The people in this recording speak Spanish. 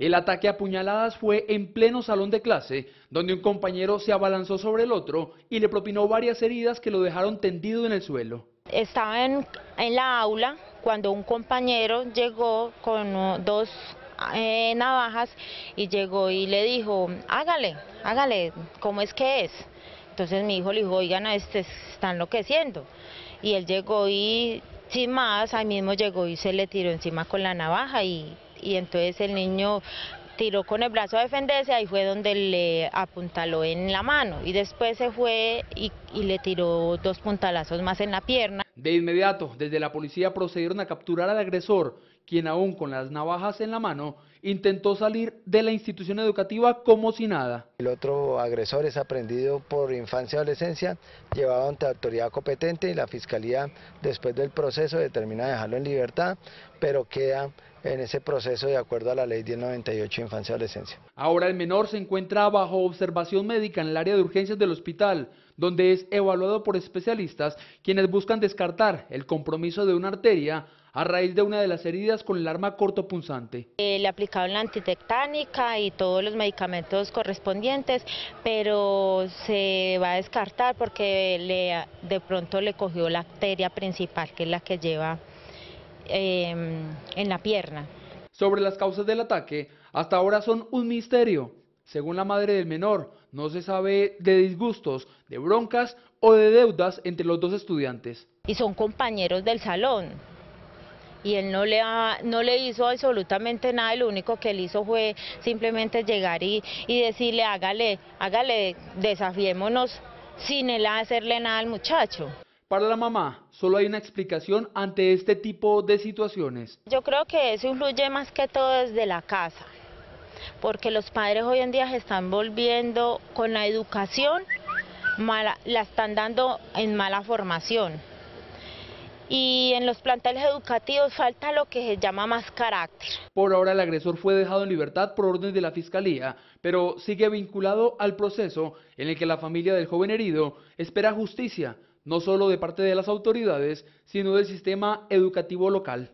El ataque a puñaladas fue en pleno salón de clase, donde un compañero se abalanzó sobre el otro y le propinó varias heridas que lo dejaron tendido en el suelo. Estaba en, la aula cuando un compañero llegó con dos eh, navajas y llegó y le dijo, hágale, hágale, ¿cómo es que es? Entonces mi hijo le dijo, oigan, este está enloqueciendo. Y él llegó y sin más, ahí mismo llegó y se le tiró encima con la navaja y, y entonces el niño tiró con el brazo a defenderse, ahí fue donde le apuntaló en la mano y después se fue y, y, le tiró dos puntalazos más en la pierna. De inmediato, desde la policía procedieron a capturar al agresor, quien aún con las navajas en la mano intentó salir de la institución educativa como si nada. El otro agresor es aprendido por infancia y adolescencia, llevado ante autoridad competente y la fiscalía después del proceso determina dejarlo en libertad, pero queda en ese proceso de acuerdo a la ley 1098 de infancia y adolescencia. Ahora el menor se encuentra bajo observación médica en el área de urgencias del hospital, donde es evaluado por especialistas quienes buscan descartar el compromiso de una arteria a raíz de una de las heridas con el arma cortopunzante. Eh, le aplicaron la antitectánica y todos los medicamentos correspondientes, pero se va a descartar porque le, de pronto le cogió la arteria principal, que es la que lleva em, en la pierna. Sobre las causas del ataque, hasta ahora son un misterio. Según la madre del menor, no se sabe de disgustos, de broncas o de deudas entre los dos estudiantes. Y son compañeros del salón, y él no le, no le hizo absolutamente nada, lo único que él hizo fue simplemente llegar y, y decirle hágale, hágale, desafiémonos sin él hacerle nada al muchacho. Para la mamá, solo hay una explicación ante este tipo de situaciones. Yo creo que eso influye más que todo desde la casa, porque los padres hoy en día se están volviendo con la educación, mala, la están dando en mala formación y en los planteles educativos falta lo que se llama más carácter. Por ahora el agresor fue dejado en libertad por orden de la Fiscalía, pero sigue vinculado al proceso en el que la familia del joven herido espera justicia, no solo de parte de las autoridades, sino del sistema educativo local.